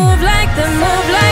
move like the move like